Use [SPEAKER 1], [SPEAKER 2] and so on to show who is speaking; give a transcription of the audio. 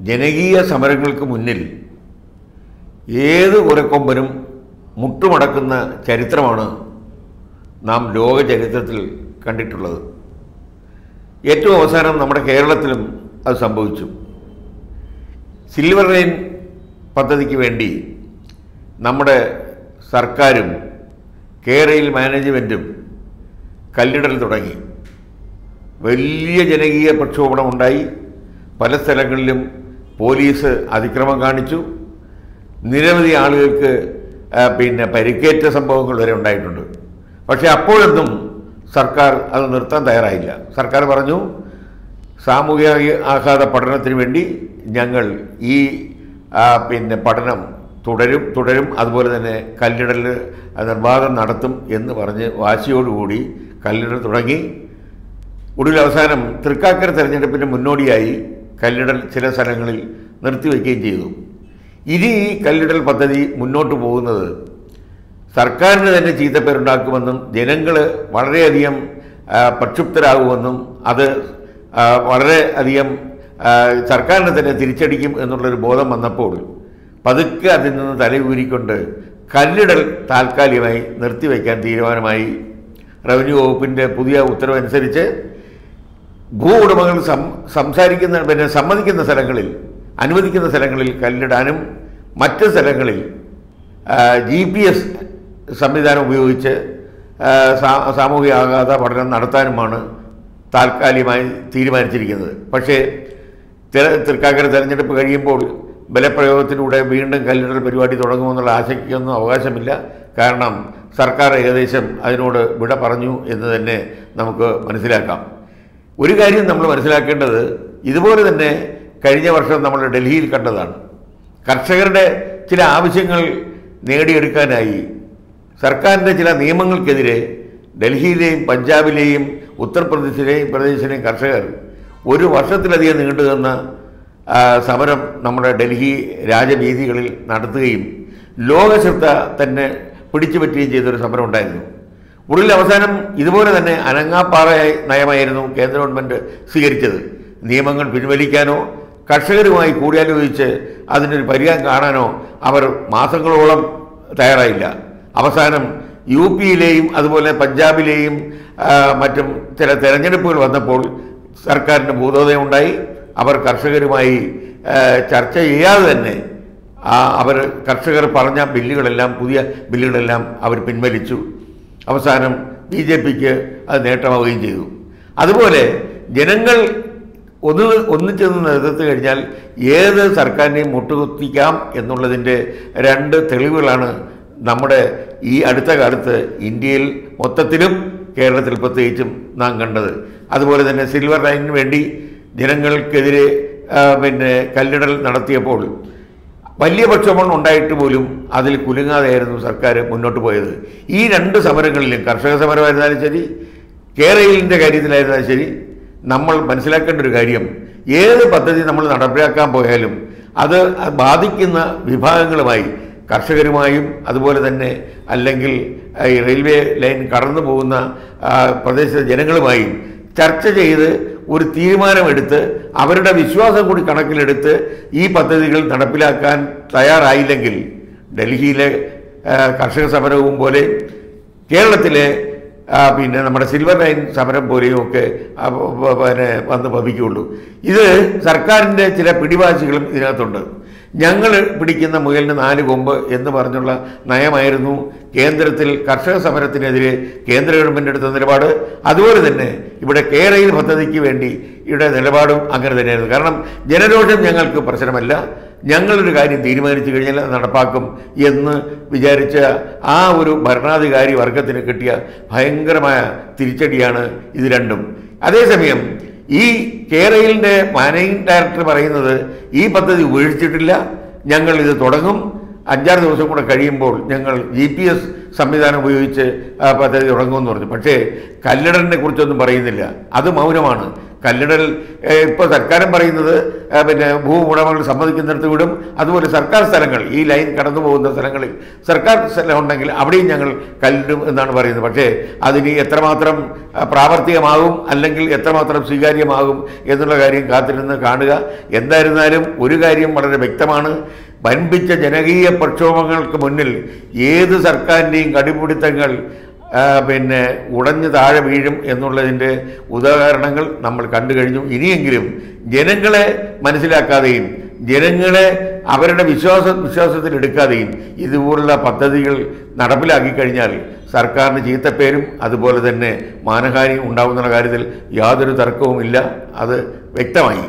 [SPEAKER 1] ജനകീയ സമരങ്ങൾക്ക് മുന്നിൽ ഏത് കുരക്കൊമ്പനും മുട്ടുമടക്കുന്ന ചരിത്രമാണ് നാം ലോക ചരിത്രത്തിൽ കണ്ടിട്ടുള്ളത്. ഏറ്റവും അവസാനം നമ്മുടെ കേരളത്തിലും അത് സംഭവിച്ചു. സിൽവർ ലൈൻ പദ്ധതിക്ക് വേണ്ടി നമ്മുടെ സർക്കാരും കേരയിൽ മാനേജ്മെന്റും കല്ലിടൽ തുടങ്ങി. വലിയ ജനകീയ പ്രക്ഷോഭണമുണ്ടായി പല സ്ഥലങ്ങളിലും പോലീസ് അതിക്രമം കാണിച്ചു. നിരവധി ആളുകൾക്ക് പിന്നെ പരിക്കേറ്റ സംഭവങ്ങൾ വരെ ഉണ്ടായിട്ടുണ്ട്. പക്ഷേ അപ്പോഴൊന്നും സർക്കാർ അത് നിർത്താൻ തയ്യാറായില്ല. സർക്കാർ പറഞ്ഞു സാമൂഹിക ആഘാത പഠനത്തിന് വേണ്ടി ഞങ്ങൾ ഈ പിന്നെ പഠനം തുടരും തുടരും. അതുപോലെ തന്നെ കല്ലിടൽ നിർബാധം നടത്തും എന്ന് പറഞ്ഞ് വാശിയോടുകൂടി കല്ലിടൽ തുടങ്ങി. ഒടുവിൽ അവസാനം തൃക്കാക്കര തെരഞ്ഞെടുപ്പിന് മുന്നോടിയായി കല്ലിടൽ ചില സ്ഥലങ്ങളിൽ നിർത്തിവെക്കുകയും ചെയ്തു. ഇനി ഈ കല്ലിടൽ പദ്ധതി മുന്നോട്ട് പോകുന്നത് സർക്കാരിന് തന്നെ ചീത്തപ്പേരുണ്ടാക്കുമെന്നും ജനങ്ങൾ വളരെയധികം പ്രക്ഷുബ്ധരാകുമെന്നും അത് വളരെ അധികം സർക്കാരിനെ തന്നെ തിരിച്ചടിക്കും എന്നുള്ളൊരു ബോധം വന്നപ്പോൾ പതുക്കെ അതിൽ നിന്ന് തലയൂരിക്കൊണ്ട് കല്ലിടൽ താൽക്കാലികമായി നിർത്തിവെക്കാൻ തീരുമാനമായി. റവന്യൂ വകുപ്പിന്റെ പുതിയ ഉത്തരവനുസരിച്ച് ഭൂ ഉടമകൾ സംസാരിക്കുന്ന പിന്നെ സമ്മതിക്കുന്ന സ്ഥലങ്ങളിൽ അനുവദിക്കുന്ന സ്ഥലങ്ങളിൽ കല്ലിടാനും മറ്റ് സ്ഥലങ്ങളിൽ ജി പി എസ് സംവിധാനം ഉപയോഗിച്ച് സാമൂഹിക ആഘാത പഠനം നടത്താനുമാണ് താൽക്കാലികമായി തീരുമാനിച്ചിരിക്കുന്നത്. പക്ഷേ തൃക്കാക്കര തെരഞ്ഞെടുപ്പ് കഴിയുമ്പോൾ ബലപ്രയോഗത്തിലൂടെ വീണ്ടും കല്ലിടൽ പരിപാടി തുടങ്ങുമെന്നുള്ള ആശയ്ക്കൊന്നും അവകാശമില്ല. കാരണം സർക്കാർ ഏകദേശം അതിനോട് വിട പറഞ്ഞു എന്ന് തന്നെ നമുക്ക് മനസ്സിലാക്കാം. ഒരു കാര്യം നമ്മൾ മനസ്സിലാക്കേണ്ടത് ഇതുപോലെ തന്നെ കഴിഞ്ഞ വർഷം നമ്മൾ ഡൽഹിയിൽ കണ്ടതാണ്. കർഷകരുടെ ചില ആവശ്യങ്ങൾ നേടിയെടുക്കാനായി സർക്കാരിന്റെ ചില നിയമങ്ങൾക്കെതിരെ ഡൽഹിയിലെയും പഞ്ചാബിലെയും ഉത്തർപ്രദേശിലെയും പ്രദേശിലെയും കർഷകർ ഒരു വർഷത്തിലധികം നീണ്ടു നിന്ന സമരം നമ്മുടെ ഡൽഹി രാജവീതികളിൽ നടത്തുകയും ലോകശ്രദ്ധ തന്നെ പിടിച്ചുപറ്റുകയും ചെയ്തൊരു സമരം ഉണ്ടായിരുന്നു. ഉള്ളിൽ അവസാനം ഇതുപോലെ തന്നെ അനങ്ങാപ്പാറ നയമായിരുന്നു കേന്ദ്ര ഗവൺമെന്റ് സ്വീകരിച്ചത്. നിയമങ്ങൾ പിൻവലിക്കാനോ കർഷകരുമായി കൂടിയാലോചിച്ച് അതിനൊരു പരിഹാരം കാണാനോ അവർ മാസങ്ങളോളം തയ്യാറായില്ല. അവസാനം യു പിയിലെയും അതുപോലെ പഞ്ചാബിലെയും മറ്റും ചില തെരഞ്ഞെടുപ്പുകൾ വന്നപ്പോൾ സർക്കാരിന്റെ ഭൂതോദയമുണ്ടായി അവർ കർഷകരുമായി ചർച്ച ചെയ്യാതെ തന്നെ അവർ കർഷകർ പറഞ്ഞ ബില്ലുകളെല്ലാം പുതിയ ബില്ലുകളെല്ലാം അവർ പിൻവലിച്ചു. അവസാനം ബി ജെ പിക്ക് അത് നേട്ടമാവുകയും ചെയ്തു. അതുപോലെ ജനങ്ങൾ ഒന്ന് ഒന്നിച്ചെന്ന് നേതൃത്വം കഴിഞ്ഞാൽ ഏത് സർക്കാരിനെയും മുട്ടുകുത്തിക്കാം എന്നുള്ളതിന്റെ രണ്ട് തെളിവുകളാണ് നമ്മുടെ ഈ അടുത്ത കാലത്ത് ഇന്ത്യയിൽ മൊത്തത്തിലും കേരളത്തിൽ പ്രത്യേകിച്ചും നാം കണ്ടത്. അതുപോലെ തന്നെ സിൽവർ ലൈനിന് വേണ്ടി ജനങ്ങൾക്കെതിരെ പിന്നെ കല്ലിടൽ നടത്തിയപ്പോൾ വലിയ പ്രക്ഷോഭങ്ങൾ ഉണ്ടായിട്ട് പോലും അതിൽ കുലുങ്ങാതെയായിരുന്നു സർക്കാർ മുന്നോട്ട് പോയത്. ഈ രണ്ട് സമരങ്ങളിലും കർഷക സമരമായിരുന്നാലും ശരി കേരളിന്റെ കാര്യത്തിലായിരുന്നാലും ശരി നമ്മൾ മനസ്സിലാക്കേണ്ട ഒരു കാര്യം ഏത് പദ്ധതി നമ്മൾ നടപ്പിലാക്കാൻ പോയാലും അത് ബാധിക്കുന്ന വിഭാഗങ്ങളുമായി കർഷകരുമായും അതുപോലെ തന്നെ അല്ലെങ്കിൽ ഈ റെയിൽവേ ലൈൻ കടന്നു പോകുന്ന പ്രദേശത്തെ ജനങ്ങളുമായും ചർച്ച ചെയ്ത് ഒരു തീരുമാനമെടുത്ത് അവരുടെ വിശ്വാസം കൂടി കണക്കിലെടുത്ത് ഈ പദ്ധതികൾ നടപ്പിലാക്കാൻ തയ്യാറായില്ലെങ്കിൽ ഡൽഹിയിലെ കർഷക സമരവും പോലെ കേരളത്തിലെ പിന്നെ നമ്മുടെ സിൽവർ ലൈൻ സമരം പോലെയും ഒക്കെ പിന്നെ വന്ന് ഭവിക്കുകയുള്ളൂ. ഇത് സർക്കാരിന്റെ ചില പിടിവാശികളും ഇതിനകത്തുണ്ട്. ഞങ്ങൾ പിടിക്കുന്ന മുയലിന് നാല് കൊമ്പ് എന്ന് പറഞ്ഞുള്ള നയമായിരുന്നു കേന്ദ്രത്തിൽ കർഷക സമരത്തിനെതിരെ കേന്ദ്ര ഗവൺമെന്റ് എടുത്ത നിലപാട്. അതുപോലെ തന്നെ ഇവിടെ കേരയിൽ പദ്ധതിക്ക് വേണ്ടി ഇവിടെ നിലപാടും അങ്ങനെ തന്നെയായിരുന്നു. കാരണം ജനരോഷം ഞങ്ങൾക്ക് പ്രശ്നമല്ല. ഞങ്ങളൊരു കാര്യം തീരുമാനിച്ചു കഴിഞ്ഞാൽ നടപ്പാക്കും എന്ന് വിചാരിച്ച ആ ഒരു ഭരണാധികാരി വർഗത്തിന് കിട്ടിയ ഭയങ്കരമായ തിരിച്ചടിയാണ് ഇത് രണ്ടും. അതേസമയം ഈ കേരളിന്റെ മാനേജിംഗ് ഡയറക്ടർ പറയുന്നത് ഈ പദ്ധതി ഉപേക്ഷിച്ചിട്ടില്ല ഞങ്ങൾ ഇത് തുടങ്ങും. അഞ്ചാറ് ദിവസം കൂടെ കഴിയുമ്പോൾ ഞങ്ങൾ ജി പി എസ് സംവിധാനം ഉപയോഗിച്ച് പദ്ധതി തുടങ്ങുമെന്ന് പറഞ്ഞു. പക്ഷേ കല്ലടനെ കുറിച്ചൊന്നും പറയുന്നില്ല. അത് മൗനമാണ്. കല്ലിടൽ ഇപ്പോൾ സർക്കാരും പറയുന്നത് പിന്നെ ഭൂവുടമകൾ സമ്മതിക്കുന്നിടത്ത് വിടും. അതുപോലെ സർക്കാർ സ്ഥലങ്ങൾ ഈ ലൈൻ കടന്നു പോകുന്ന സ്ഥലങ്ങളിൽ സർക്കാർ സ്ഥലം ഉണ്ടെങ്കിൽ അവിടെയും ഞങ്ങൾ കല്ലിടും എന്നാണ് പറയുന്നത്. പക്ഷേ അതിന് എത്രമാത്രം പ്രാവർത്തികമാകും അല്ലെങ്കിൽ എത്രമാത്രം സ്വീകാര്യമാകും എന്നുള്ള കാര്യം കാത്തിരുന്ന് കാണുക. എന്തായിരുന്നാലും ഒരു കാര്യം വളരെ വ്യക്തമാണ്. വൻപിച്ച ജനകീയ പ്രക്ഷോഭങ്ങൾക്ക് മുന്നിൽ ഏത് സർക്കാരിന്റെയും കടിപിടുത്തങ്ങൾ പിന്നെ ഉടഞ്ഞു താഴെ വീഴും എന്നുള്ളതിന്റെ ഉദാഹരണങ്ങൾ നമ്മൾ കണ്ടു കഴിഞ്ഞു. ഇനിയെങ്കിലും ജനങ്ങളെ മനസ്സിലാക്കാതെയും ജനങ്ങളെ അവരുടെ വിശ്വാസ വിശ്വാസത്തിൽ എടുക്കാതെയും ഇതുപോലുള്ള പദ്ധതികൾ നടപ്പിലാക്കി കഴിഞ്ഞാൽ സർക്കാരിന് ചീത്തപ്പേരും അതുപോലെ തന്നെ മാനഹാനിയും ഉണ്ടാകുന്ന കാര്യത്തിൽ യാതൊരു തർക്കവുമില്ല. അത് വ്യക്തമായി.